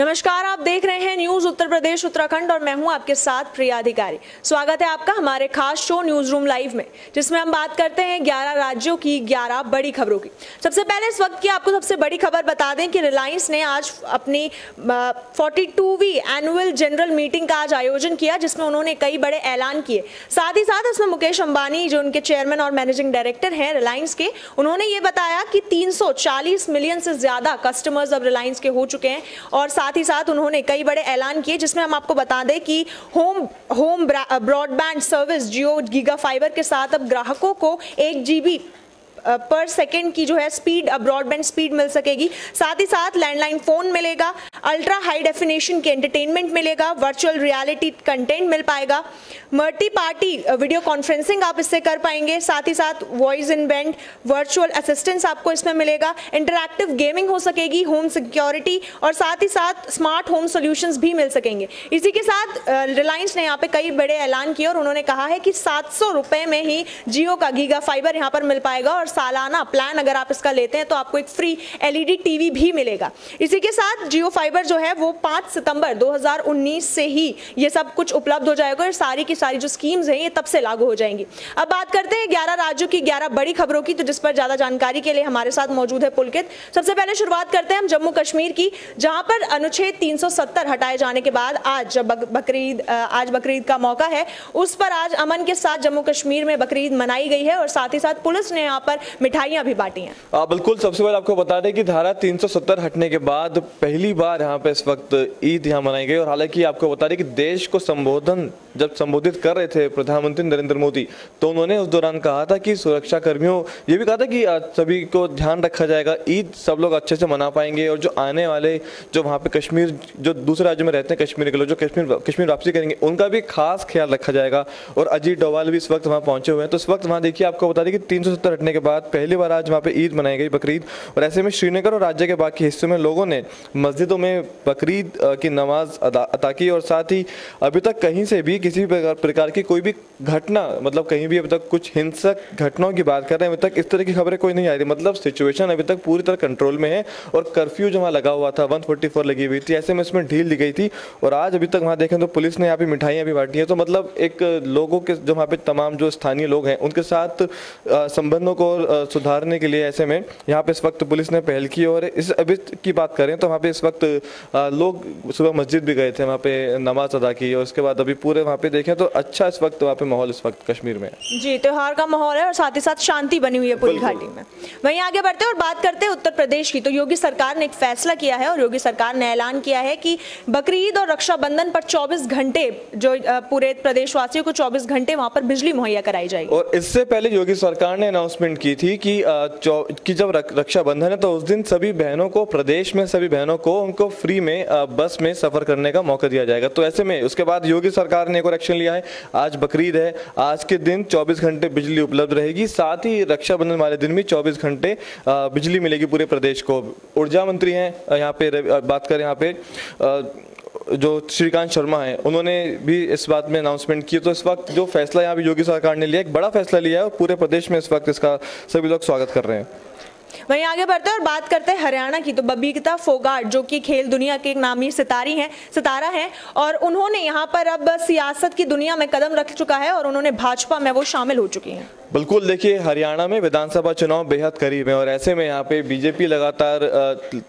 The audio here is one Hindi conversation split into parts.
नमस्कार, आप देख रहे हैं न्यूज़ उत्तर प्रदेश, उत्तराखंड और मैं हूँ आपके साथ प्रिया अधिकारी। स्वागत है आपका हमारे खास शो न्यूज़ रूम लाइव में, जिसमें हम बात करते हैं 11 राज्यों की 11 बड़ी खबरों की। सबसे पहले इस वक्त की आपको सबसे बड़ी खबर बता दें कि रिलायंस ने आज अपनी forty two annual general meeting का आज आयोजन किया, जिसमें उन्होंने कई बड़े ऐलान किए। साथ ही साथ इसमें मुकेश अंबानी, जो उनके चेयरमैन और मैनेजिंग डायरेक्टर हैं रिलायंस के, उन्होंने ये बताया कि तीन सौ चालीस मिलियन से ज़्यादा कस्टमर्स अब रिलायंस के हो चुके हैं और साथ ही साथ उन्होंने कई बड़े ऐलान किए, जिसमें हम आपको बता दें कि home home broadband service Jio giga fiber के साथ अब ग्राहकों को एक जीबी पर सेकेंड की जो है स्पीड ब्रॉडबैंड स्पीड मिल सकेगी। साथ ही साथ लैंडलाइन फ़ोन मिलेगा अल्ट्रा हाई डेफिनेशन के एंटरटेनमेंट मिलेगा वर्चुअल रियलिटी कंटेंट मिल पाएगा। मल्टी पार्टी वीडियो कॉन्फ्रेंसिंग आप इससे कर पाएँगे। साथ ही साथ वॉइस इन बैंड वर्चुअल असिस्टेंस आपको इसमें मिलेगा। इंटरक्टिव गेमिंग हो सकेगी होम सिक्योरिटी और साथ ही साथ स्मार्ट होम सोल्यूशंस भी मिल सकेंगे। इसी के साथ रिलायंस ने यहाँ पे कई बड़े ऐलान किए और उन्होंने कहा है कि सात सौ में ही जियो का गीगा फाइबर यहाँ पर मिल पाएगा और सालाना प्लान अगर आप इसका लेते हैं तो आपको एक फ्री एलईडी टीवी भी मिलेगा। इसी के साथ जियो फाइबर जो है, वो 5 सितंबर 2019 से ही ये सब कुछ उपलब्ध हो जाएगा और सारी की सारी जो स्कीम्स हैं, ये तब से लागू हो जाएँगी। अब बात करते हैं ग्यारह राज्यों की ग्यारह बड़ी खबरों की तो जिस पर ज़्यादा जानकारी के लिए हमारे साथ मौजूद है पुलकित। सबसे पहले शुरुआत करते हैं हम जम्मू कश्मीर की, जहाँ पर अनुच्छेद 370 हटाए जाने के बाद आज जब बकरीद आज बकरीद का मौका है, उस पर आज अमन के साथ जम्मू कश्मीर में बकरीद मनाई गई है और साथ ही साथ पुलिस ने यहाँ पर मिठाइयाँ भी बांटी हैं। आ, बिल्कुल सबसे पहले आपको बता दें कि धारा 370 हटने के बाद पहली बार यहाँ पे इस वक्त ईद यहाँ मनाई गई और हालाँकि आपको बता दें कि देश को संबोधन जब संबोधित कर रहे थे प्रधानमंत्री नरेंद्र मोदी तो उन्होंने उस दौरान कहा था कि सुरक्षा कर्मियों ये भी कहा था कि सभी को ध्यान रखा जाएगा ईद सब लोग अच्छे से मना पाएँगे और जो आने वाले जो वहाँ पे कश्मीर जो दूसरे राज्य में रहते हैं कश्मीर के लोग जो कश्मीर कश्मीर वापसी करेंगे उनका भी खास ख्याल रखा जाएगा और अजीत डोवाल भी इस वक्त वहाँ पहुँचे हुए हैं। तो इस वक्त वहाँ देखिए आपको बता दें कि तीन हटने के बाद पहली बार आज वहाँ पे ईद मनाई गई बकरीद। और ऐसे में श्रीनगर और राज्य के बाकी हिस्सों में लोगों ने मस्जिदों में बकरीद की नमाज़ अदा की और साथ ही अभी तक कहीं से भी किसी भी प्रकार की कोई भी घटना मतलब कहीं भी अभी तक कुछ हिंसक घटनाओं की बात कर रहे हैं, अभी तक इस तरह की खबरें कोई नहीं आ रही। मतलब सिचुएशन अभी तक पूरी तरह कंट्रोल में है और कर्फ्यू जो वहाँ लगा हुआ था वन लगी हुई थी, ऐसे में इसमें ढील दी गई थी। और आज अभी तक वहाँ देखें तो पुलिस ने यहाँ पे मिठाइयाँ भी बांटी हैं। तो मतलब एक लोगों के, जो वहाँ पे तमाम जो स्थानीय लोग हैं, उनके साथ संबंधों को सुधारने के लिए ऐसे में यहाँ पे इस वक्त पुलिस ने पहल की और इस अभी की बात करें तो वहाँ पे इस वक्त लोग सुबह मस्जिद भी गए थे वहाँ पे नमाज़ अदा की और उसके बाद अभी पूरे वहाँ पे देखें तो अच्छा इस वक्त वहाँ पे माहौल इस वक्त कश्मीर में जी त्योहार का माहौल है और साथ ही साथ शांति बनी हुई है पूरी घाटी में। वहीं आगे बढ़ते और बात करते हैं उत्तर प्रदेश की। तो योगी सरकार ने एक फैसला किया है और योगी सरकार ने ऐलान किया है कि बकरीद और रक्षाबंधन पर 24 घंटे जो पूरे प्रदेशवासियों को 24 घंटे वहाँ पर बिजली मुहैया कराई जाएगी। और इससे पहले योगी सरकार ने अनाउंसमेंट की थी कि कि जब रक्षाबंधन है तो उस दिन सभी बहनों को, प्रदेश में सभी बहनों को, उनको फ्री में बस में सफ़र करने का मौका दिया जाएगा। तो ऐसे में, उसके बाद योगी सरकार ने एक और एक्शन लिया है। आज बकरीद है। आज के दिन 24 घंटे बिजली उपलब्ध रहेगी। साथ ही रक्षाबंधन वाले दिन भी 24 घंटे बिजली मिलेगी पूरे प्रदेश को। ऊर्जा मंत्री हैं यहाँ पे बात करें यहाँ पे। जो श्रीकांत शर्मा है, उन्होंने भी इस बात में अनाउंसमेंट की। तो इस वक्त जो फैसला यहाँ भी योगी सरकार ने लिया, एक बड़ा फैसला लिया है और पूरे प्रदेश में इस वक्त इसका सभी लोग स्वागत कर रहे हैं। वहीं आगे बढ़ते हैं और बात करते हैं हरियाणा की। तो बबीता फोगाट, जो कि खेल दुनिया के एक नामी सितारी हैं, सितारा हैं, और उन्होंने यहाँ पर अब सियासत की दुनिया में कदम रख चुका है और उन्होंने भाजपा में वो शामिल हो चुकी हैं। बिल्कुल, देखिए, हरियाणा में विधानसभा चुनाव बेहद करीब है और ऐसे में यहाँ पे बीजेपी लगातार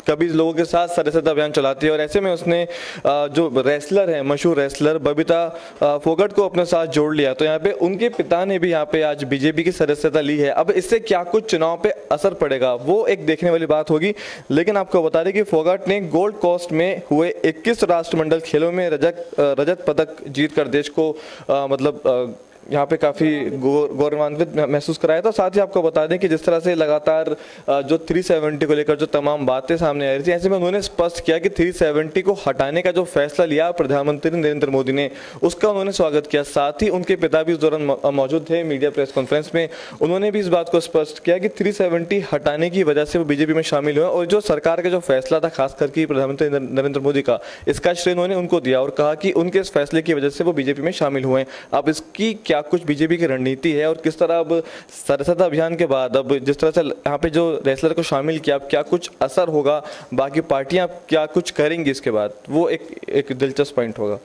कभी लोगों के साथ सदस्यता अभियान चलाती है और ऐसे में उसने जो रेसलर है, मशहूर रेसलर बबीता फोगट को अपने साथ जोड़ लिया। तो यहाँ पे उनके पिता ने भी यहाँ पे आज बीजेपी की सदस्यता ली है। अब इससे क्या कुछ चुनाव पे असर पड़ेगा? वो एक देखने वाली बात होगी। लेकिन आपको बता दें कि फोगाट ने गोल्ड कोस्ट में हुए इक्कीस राष्ट्रमंडल खेलों में रजत रजत पदक जीत कर देश को आ, मतलब आ, यहाँ पे काफ़ी गौरवान्वित महसूस कराया था। साथ ही आपको बता दें कि जिस तरह से लगातार जो 370 को लेकर जो तमाम बातें सामने आ रही थी, ऐसे में उन्होंने स्पष्ट किया कि 370 को हटाने का जो फैसला लिया प्रधानमंत्री नरेंद्र मोदी ने, उसका उन्होंने स्वागत किया। साथ ही उनके पिता भी उस दौरान मौजूद थे मीडिया प्रेस कॉन्फ्रेंस में। उन्होंने भी इस बात को स्पष्ट किया कि थ्री हटाने की वजह से वो बीजेपी में शामिल हुए और जो सरकार का जो फैसला था खास करके प्रधानमंत्री नरेंद्र मोदी का, इसका श्रेय उन्होंने उनको दिया और कहा कि उनके इस फैसले की वजह से वो बीजेपी में शामिल हुए। अब इसकी क्या क्या कुछ बीजेपी की रणनीति है और किस तरह अब सदस्यता अभियान के बाद अब जिस तरह से यहाँ पे जो रेसलर को शामिल किया, अब क्या कुछ असर होगा? बाकी पार्टियाँ क्या कुछ करेंगी इसके बाद? वो एक एक दिलचस्प पॉइंट होगा।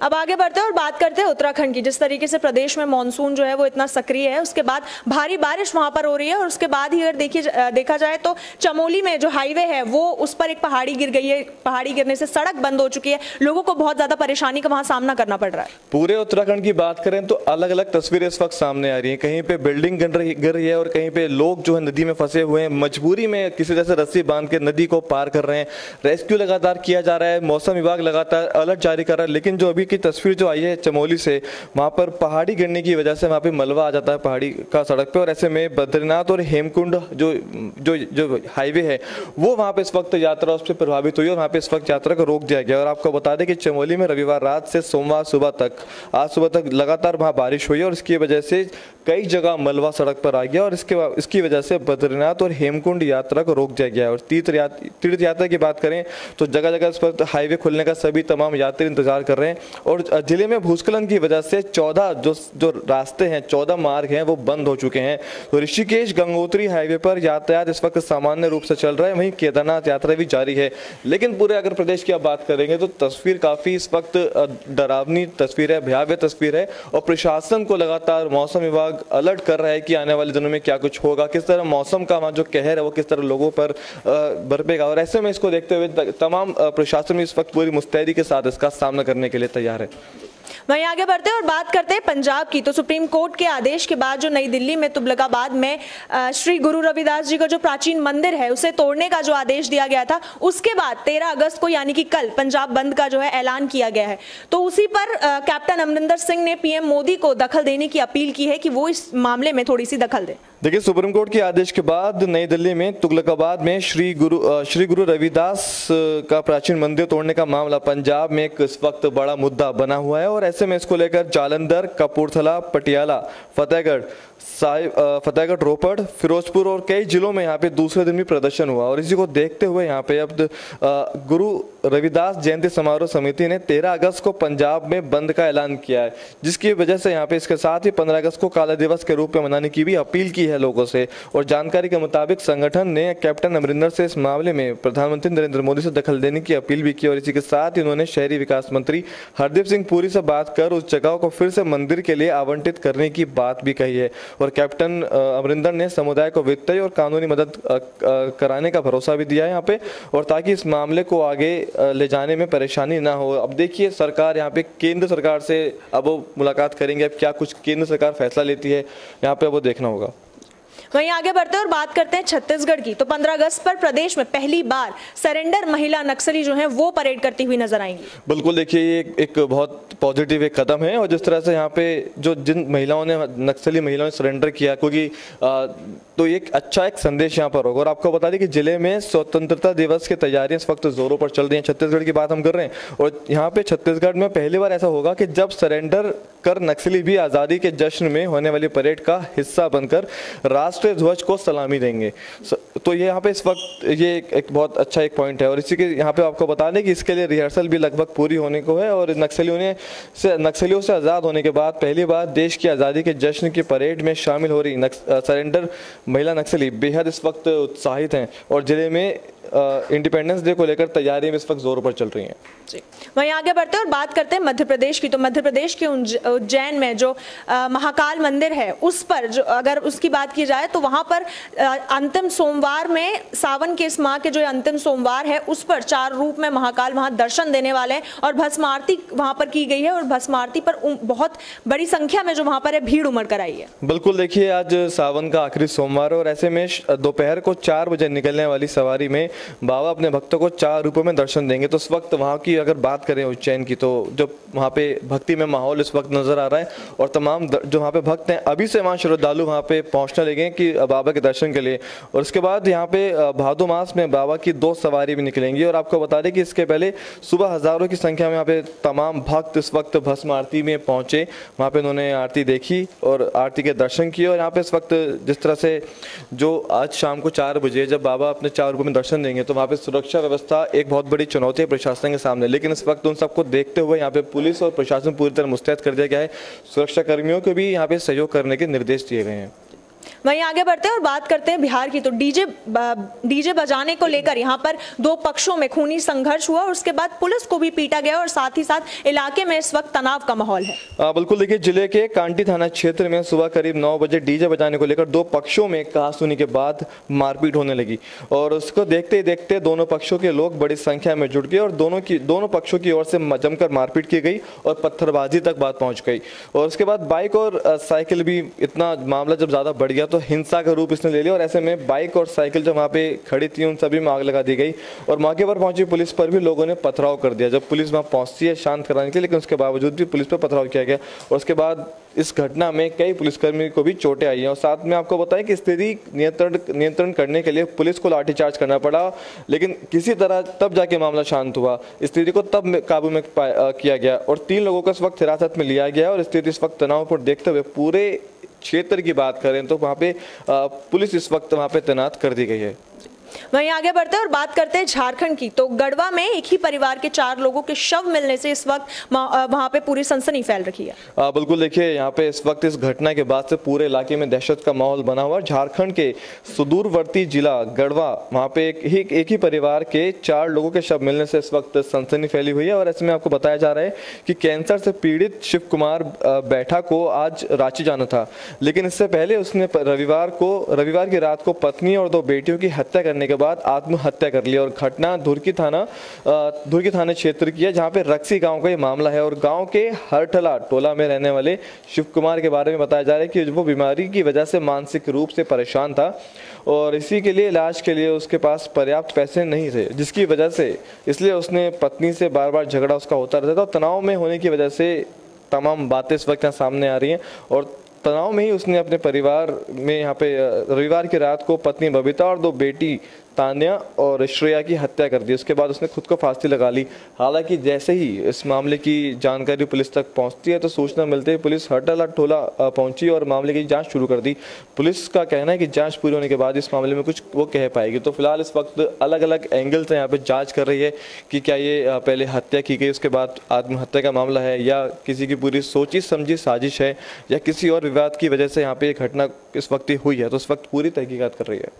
अब आगे बढ़ते हैं और बात करते हैं उत्तराखंड की। जिस तरीके से प्रदेश में मानसून जो है वो इतना सक्रिय है, उसके बाद भारी बारिश वहाँ पर हो रही है और उसके बाद ही अगर देखिए देखा जाए तो चमोली में जो हाईवे है, वो उस पर एक पहाड़ी गिर गई है। पहाड़ी गिरने से सड़क बंद हो चुकी है। लोगों को बहुत ज़्यादा परेशानी का वहाँ सामना करना पड़ रहा है। पूरे उत्तराखंड की बात करें तो अलग अलग तस्वीरें इस वक्त सामने आ रही है। कहीं पे बिल्डिंग गिर रही है और कहीं पे लोग जो है नदी में फंसे हुए हैं। मजबूरी में किसी तरह से रस्सी बाँध के नदी को पार कर रहे हैं। रेस्क्यू लगातार किया जा रहा है। मौसम विभाग लगातार अलर्ट जारी कर रहा है। लेकिन जो अभी की तस्वीर जो आई है चमोली से, वहाँ पर पहाड़ी गिरने की वजह से वहाँ पे मलबा आ जाता है पहाड़ी का सड़क पे और ऐसे में बद्रीनाथ और हेमकुंड जो जो जो हाईवे है, वो वहाँ पे इस वक्त यात्रा उससे प्रभावित हुई और वहाँ पे इस वक्त यात्रा को रोक दिया गया और आपको बता दें कि चमोली में रविवार रात से सोमवार सुबह तक, आज सुबह तक लगातार वहाँ बारिश हुई और इसकी वजह से कई जगह मलबा सड़क पर आ गया और इसके, इसकी वजह से बद्रीनाथ और हेमकुंड यात्रा को रोक दिया गया और तीर्थ यात्रा तीर्थ यात्रा की बात करें तो जगह जगह इस पर हाईवे खुलने का सभी तमाम यात्री इंतज़ार कर रहे हैं। और ज़िले में भूस्खलन की वजह से चौदह जो जो रास्ते हैं, चौदह मार्ग हैं, वो बंद हो चुके हैं। तो ऋषिकेश गंगोत्री हाईवे पर यातायात इस वक्त सामान्य रूप से चल रहा है। वहीं केदारनाथ यात्रा भी जारी है। लेकिन पूरे अगर प्रदेश की आप बात करेंगे तो तस्वीर काफ़ी इस वक्त डरावनी तस्वीर है, भयावह तस्वीर है। और प्रशासन को लगातार मौसम विभाग अलर्ट कर रहा है कि आने वाले दिनों में क्या कुछ होगा, किस तरह मौसम का वहाँ जो कहर है, वो किस तरह लोगों पर बरपेगा। और ऐसे में इसको देखते हुए तमाम प्रशासन इस वक्त पूरी मुस्तैदी के साथ इसका सामना करने के लिए तैयार है। वहीं आगे बढ़ते हैं और बात करते हैं पंजाब की। तो सुप्रीम कोर्ट के आदेश के बाद जो नई दिल्ली में तुबलकाबाद में श्री गुरु रविदास जी का जो प्राचीन मंदिर है, उसे तोड़ने का जो आदेश दिया गया था, उसके बाद 13 अगस्त को यानी कि कल पंजाब बंद का जो है ऐलान किया गया है। तो उसी पर कैप्टन अमरिंदर सिंह ने पीएम मोदी को दखल देने की अपील की है कि वो इस मामले में थोड़ी सी दखल दे। देखिए, सुप्रीम कोर्ट के आदेश के बाद नई दिल्ली में, तुगलकाबाद में श्री गुरु श्री गुरु रविदास का प्राचीन मंदिर तोड़ने का मामला पंजाब में इस वक्त बड़ा मुद्दा बना हुआ है और ऐसे में इसको लेकर जालंधर, कपूरथला, पटियाला, फतेहगढ़ फतेहगढ़, रोपड़, फिरोजपुर और कई जिलों में यहाँ पे दूसरे दिन भी प्रदर्शन हुआ और इसी को देखते हुए यहाँ पे अब गुरु रविदास जयंती समारोह समिति ने 13 अगस्त को पंजाब में बंद का ऐलान किया है, जिसकी वजह से यहाँ पे इसके साथ ही 15 अगस्त को काला दिवस के रूप में मनाने की भी अपील की है लोगों से और जानकारी के मुताबिक संगठन ने कैप्टन अमरिंदर से इस मामले में प्रधानमंत्री नरेंद्र मोदी से दखल देने की अपील भी की और इसी के साथ ही उन्होंने शहरी विकास मंत्री हरदीप सिंह पुरी से बात कर उस जगह को फिर से मंदिर के लिए आवंटित करने की बात भी कही है। और कैप्टन अमरिंदर ने समुदाय को वित्तीय और कानूनी मदद कराने का भरोसा भी दिया है यहाँ पे और ताकि इस मामले को आगे ले जाने में परेशानी ना हो। अब देखिए सरकार यहाँ पे केंद्र सरकार से अब वो मुलाकात करेंगे। अब क्या कुछ केंद्र सरकार फैसला लेती है, यहाँ पे वो देखना होगा। वहीं आगे बढ़ते हैं और बात करते हैं छत्तीसगढ़ की। तो 15 अगस्त पर प्रदेश में पहली बार सरेंडर महिला नक्सली जो है वो परेड करती हुई नज़र आएँगी। बिल्कुल देखिए ये एक, एक बहुत पॉजिटिव एक कदम है और जिस तरह से यहाँ पे जो जिन महिलाओं ने नक्सली महिलाओं ने सरेंडर किया क्योंकि तो एक अच्छा एक संदेश यहाँ पर होगा। और आपको बता दें कि ज़िले में स्वतंत्रता दिवस की तैयारियाँ इस वक्त जोरों पर चल रही हैं। छत्तीसगढ़ की बात हम कर रहे हैं और यहाँ पे छत्तीसगढ़ में पहली बार ऐसा होगा कि जब सरेंडर कर नक्सली भी आज़ादी के जश्न में होने वाली परेड का हिस्सा बनकर राष्ट्रीय ध्वज को सलामी देंगे। तो ये यहाँ पे इस वक्त ये एक, एक बहुत अच्छा एक पॉइंट है और इसी के यहाँ पे आपको बता दें कि इसके लिए रिहर्सल भी लगभग पूरी होने को है और नक्सलियों ने से नक्सलियों से आज़ाद होने के बाद पहली बार देश की आज़ादी के जश्न की परेड में शामिल हो रही सरेंडर महिला नक्सली बेहद इस वक्त उत्साहित हैं और ज़िले में इंडिपेंडेंस डे को लेकर तैयारी इस वक्त जोरों पर चल रही हैं। जी। वहीं आगे बढ़ते हैं और बात करते हैं मध्य प्रदेश की। तो मध्य प्रदेश के उज्जैन में जो महाकाल मंदिर है उस पर जो अगर उसकी बात की जाए तो वहाँ पर अंतिम सोमवार में सावन के इस माह के जो अंतिम सोमवार है उस पर चार रूप में महाकाल वहाँ दर्शन देने वाले हैं और भस्म आरती वहाँ पर की गई है और भस्म आरती पर बहुत बड़ी संख्या में जो वहाँ पर है भीड़ उमड़ कर आई है। बिल्कुल देखिए आज सावन का आखिरी सोमवार और ऐसे में दोपहर को चार बजे निकलने वाली सवारी में बाबा अपने भक्तों को चार रूपों में दर्शन देंगे। तो उस वक्त वहाँ की अगर बात करें उज्जैन की तो जो वहाँ पे भक्ति में माहौल इस वक्त नज़र आ रहा है और तमाम जो वहाँ पे भक्त हैं, अभी से वहाँ श्रद्धालु वहाँ पे पहुँचने लगे कि बाबा के दर्शन के लिए। और उसके बाद यहाँ पे भादो मास में बाबा की दो सवारी भी निकलेंगी। और आपको बता दें कि इसके पहले सुबह हज़ारों की संख्या में यहाँ पे तमाम भक्त इस वक्त भस्म आरती में पहुँचे। वहाँ पे उन्होंने आरती देखी और आरती के दर्शन किए। और यहाँ पे इस वक्त जिस तरह से जो आज शाम को चार बजे जब बाबा अपने चार रूपों में दर्शन लेंगे तो वहाँ पे सुरक्षा व्यवस्था एक बहुत बड़ी चुनौती है प्रशासन के सामने। लेकिन इस वक्त उन सबको देखते हुए यहाँ पे पुलिस और प्रशासन पूरी तरह मुस्तैद कर दिया गया है। सुरक्षा कर्मियों को भी यहाँ पे सहयोग करने के निर्देश दिए गए हैं। वहीं आगे बढ़ते हैं और बात करते हैं बिहार की। तो डीजे डीजे बजाने को लेकर यहाँ पर दो पक्षों में खूनी संघर्ष हुआ और उसके बाद पुलिस को भी पीटा गया और साथ ही साथ इलाके में इस वक्त तनाव का माहौल है। आ, बिल्कुल देखिए ज़िले के कांटी थाना क्षेत्र में सुबह करीब नौ बजे डीजे बजाने को लेकर दो पक्षों में कहा सुनी के बाद मारपीट होने लगी और उसको देखते ही देखते दोनों पक्षों के लोग बड़ी संख्या में जुट गए और दोनों की दोनों पक्षों की ओर से जमकर मारपीट की गई और पत्थरबाजी तक बात पहुँच गई। और उसके बाद बाइक और साइकिल भी इतना मामला जब ज़्यादा बढ़ तो हिंसा का रूप इसने ले लिया और ऐसे में बाइक और साइकिल जो वहाँ पे खड़ी थी, उन सभी में आग लगा दी गई और मौके पर पहुँची पुलिस पर भी लोगों ने पथराव कर दिया। जब पुलिस वहाँ पहुँचती है शांत कराने के लिए, लेकिन उसके बावजूद भी पुलिस पर पथराव किया गया और उसके बाद इस घटना में कई पुलिसकर्मी को भी चोटें आई हैं और साथ में आपको बताएँ कि स्थिति नियंत्रण नियंत्रण करने के लिए पुलिस को लाठीचार्ज करना पड़ा, लेकिन किसी तरह तब जाके मामला शांत हुआ। स्थिति को तब काबू में किया गया और तीन लोगों को इस वक्त हिरासत में लिया गया और स्थिति इस वक्त तनाव पर देखते हुए पूरे क्षेत्र की बात करें तो वहाँ पे पुलिस इस वक्त वहाँ पे तैनात कर दी गई है। वहीं आगे बढ़ते और बात करते हैं झारखंड की। तो गढ़वा में एक ही परिवार के चार लोगों के शव मिलने से इस वक्त वहाँ पे पूरी सनसनी फैल रही है। आ, बिल्कुल देखिए यहाँ पे इस वक्त इस घटना के बाद से पूरे इलाके में दहशत का माहौल बना हुआ झारखंड के सुदूरवर्ती जिला गढ़वा वहाँ पे एक ही एक ही परिवार के चार लोगों के शव मिलने से इस वक्त सनसनी फैली हुई है और ऐसे में आपको बताया जा रहा है कि कैंसर से पीड़ित शिव कुमार बैठा को आज रांची जाना था। लेकिन इससे पहले उसने रविवार को रविवार की रात को पत्नी और दो बेटियों की हत्या करने के बाद आत्महत्या कर लिया और घटना धुरकी थाना धुरकी थाना क्षेत्र की है, जहाँ पे रक्सी गाँव का ये मामला है। और गाँव के हरठला टोला में रहने वाले शिव कुमार के बारे में बताया जा रहा है कि वो बीमारी की वजह से मानसिक रूप से परेशान था और इसी के लिए, इलाज के लिए उसके पास पर्याप्त पैसे नहीं थे, जिसकी वजह से इसलिए उसने पत्नी से बार बार झगड़ा उसका होता रहता था। तनाव में होने की वजह से तमाम बातें इस वक्त यहाँ सामने आ रही हैं और तनाव में ही उसने अपने परिवार में यहाँ पे रविवार की रात को पत्नी बबीता और दो बेटी तान्या और श्रेया की हत्या कर दी। उसके बाद उसने खुद को फांसी लगा ली। हालाँकि जैसे ही इस मामले की जानकारी पुलिस तक पहुँचती है तो सूचना मिलते ही पुलिस हटला टोला पहुँची और मामले की जाँच शुरू कर दी। पुलिस का कहना है कि जाँच पूरी होने के बाद इस मामले में कुछ वो कह पाएगी। तो फ़िलहाल इस वक्त अलग अलग एंगल से यहाँ पे जाँच कर रही है कि क्या ये पहले हत्या की गई, उसके बाद आत्महत्या का मामला है या किसी की पूरी सोची समझी साजिश है या किसी और विवाद की वजह से यहाँ पर पे घटना इस वक्त हुई है। तो उस वक्त पूरी तहकीकत कर रही है।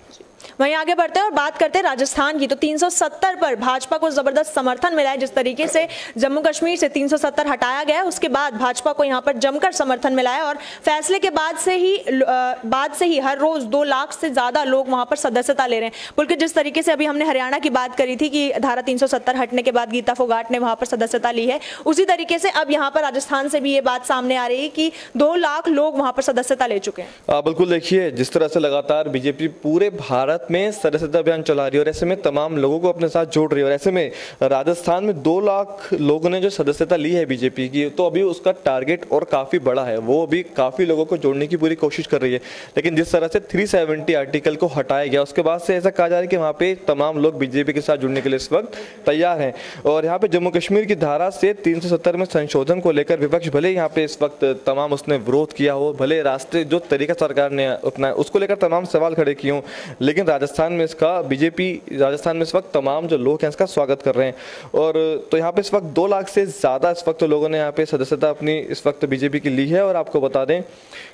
वहीं आगे बढ़ते हैं और बात करते हैं, राजस्थान की तो 370 पर भाजपा को ज़बरदस्त समर्थन मिला है, जिस तरीके से जम्मू कश्मीर से 370 हटाया गया उसके बाद भाजपा को यहाँ पर जमकर समर्थन मिला है, और फैसले के बाद से ही बाद से ही हर रोज दो लाख से ज़्यादा लोग वहाँ पर सदस्यता ले रहे हैं। बल्कि जिस तरीके से अभी हमने हरियाणा की बात करी थी कि धारा तीन सौ सत्तर हटने के बाद गीता फोगाट ने वहाँ पर सदस्यता ली है, उसी तरीके से अब यहाँ पर राजस्थान से भी ये बात सामने आ रही है कि दो लाख लोग वहाँ पर सदस्यता ले चुके हैं। बिल्कुल देखिए, जिस तरह से लगातार बीजेपी पूरे भारत में सदस्यता अभियान चला रही है और ऐसे में तमाम लोगों को अपने साथ जोड़ रही है और ऐसे में राजस्थान में दो लाख लोगों ने जो सदस्यता ली है बीजेपी की तो अभी उसका टारगेट और काफ़ी बड़ा है। वो अभी काफ़ी लोगों को जोड़ने की पूरी कोशिश कर रही है। लेकिन जिस तरह से 370 आर्टिकल को हटाया गया, उसके बाद से ऐसा कहा जा रहा है कि वहाँ पे तमाम लोग बीजेपी के साथ जुड़ने के लिए इस वक्त तैयार हैं। और यहाँ पे जम्मू कश्मीर की धारा से तीन सौ सत्तर में संशोधन को लेकर विपक्ष भले यहाँ पे इस वक्त तमाम उसने विरोध किया हो, भले रास्ते जो तरीका सरकार ने अपनाया, उसको लेकर तमाम सवाल खड़े किए लेकिन राजस्थान में इसका बीजेपी राजस्थान में इस वक्त तमाम जो लोग हैं इसका स्वागत कर रहे हैं। और तो यहाँ पे इस वक्त दो लाख से ज़्यादा इस वक्त लोगों ने यहाँ पे सदस्यता अपनी इस वक्त बीजेपी की ली है और आपको बता दें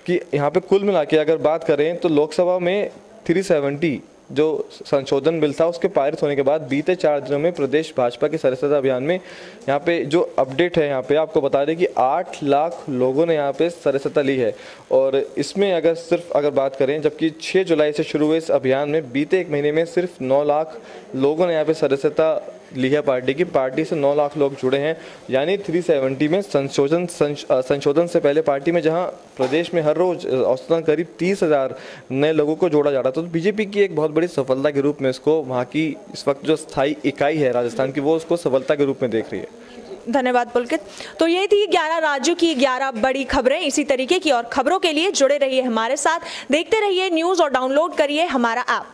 कि यहाँ पे कुल मिला अगर बात करें तो लोकसभा में थ्री जो संशोधन बिल था, उसके पारित होने के बाद बीते चार दिनों में प्रदेश भाजपा के सदस्यता अभियान में यहाँ पे जो अपडेट है यहाँ पे, आपको बता दें कि आठ लाख लोगों ने यहाँ पे सदस्यता ली है। और इसमें अगर सिर्फ़ अगर बात करें, जबकि 6 जुलाई से शुरू हुए इस अभियान में बीते एक महीने में सिर्फ़ नौ लाख लोगों ने यहाँ पे सदस्यता ली है पार्टी की। पार्टी से 9 लाख लोग जुड़े हैं। यानी 370 में संशोधन संशोधन से पहले पार्टी में जहाँ प्रदेश में हर रोज औसतन करीब तीस हज़ार नए लोगों को जोड़ा जा रहा था तो बीजेपी की एक बहुत बड़ी सफलता के रूप में इसको, वहाँ की इस वक्त जो स्थायी इकाई है राजस्थान की, वो उसको सफलता के रूप में देख रही है। धन्यवाद, पुलकित। तो ये थी 11 राज्यों की 11 बड़ी खबरें। इसी तरीके की और खबरों के लिए जुड़े रहिए हमारे साथ। देखते रहिए न्यूज़ और डाउनलोड करिए हमारा ऐप।